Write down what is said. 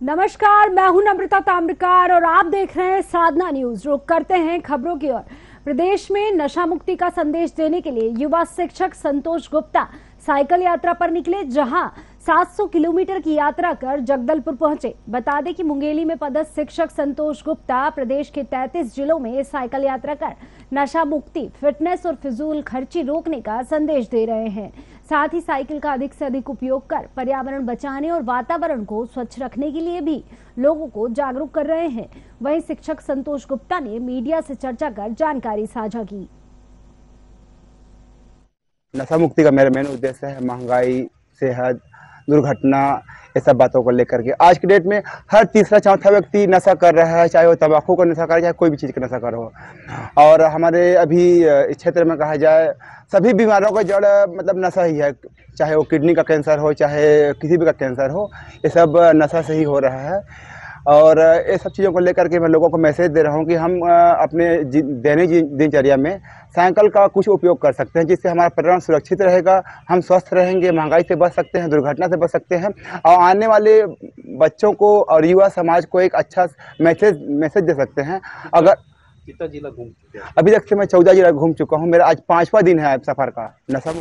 नमस्कार, मैं हूँ नम्रता ताम्रकार और आप देख रहे हैं साधना न्यूज़। रुक करते हैं खबरों की ओर। प्रदेश में नशा मुक्ति का संदेश देने के लिए युवा शिक्षक संतोष गुप्ता साइकिल यात्रा पर निकले, जहाँ 700 किलोमीटर की यात्रा कर जगदलपुर पहुँचे। बता दें कि मुंगेली में पदस्थ शिक्षक संतोष गुप्ता प्रदेश के 33 जिलों में साइकिल यात्रा कर नशा मुक्ति, फिटनेस और फिजूल खर्ची रोकने का संदेश दे रहे हैं। साथ ही साइकिल का अधिक से अधिक उपयोग कर पर्यावरण बचाने और वातावरण को स्वच्छ रखने के लिए भी लोगों को जागरूक कर रहे हैं। वहीं शिक्षक संतोष गुप्ता ने मीडिया से चर्चा कर जानकारी साझा की। नशा मुक्ति का मेरा मेन उद्देश्य है, महँगाई सेहत दुर्घटना ये सब बातों को लेकर के। आज की डेट में हर तीसरा चौथा व्यक्ति नशा कर रहा है, चाहे वो तम्बाकू का नशा करे चाहे कोई भी चीज़ का नशा कर हो। और हमारे अभी इस क्षेत्र में कहा जाए, सभी बीमारियों का जड़ मतलब नशा ही है। चाहे वो किडनी का कैंसर हो, चाहे किसी भी का कैंसर हो, ये सब नशा से ही हो रहा है। और ये सब चीज़ों को लेकर के मैं लोगों को मैसेज दे रहा हूँ कि हम अपने दैनिक दिनचर्या में साइकिल का कुछ उपयोग कर सकते हैं जिससे हमारा पर्यावरण सुरक्षित रहेगा हम स्वस्थ रहेंगे महँगाई से बच सकते हैं दुर्घटना से बच सकते हैं और आने वाले बच्चों को और युवा समाज को एक अच्छा मैसेज मैसेज दे सकते हैं। अगर कितना जिला घूम अभी तक से मैं चौदह जिला घूम चुका हूँ मेरा आज पाँचवा दिन है सफ़र का नशा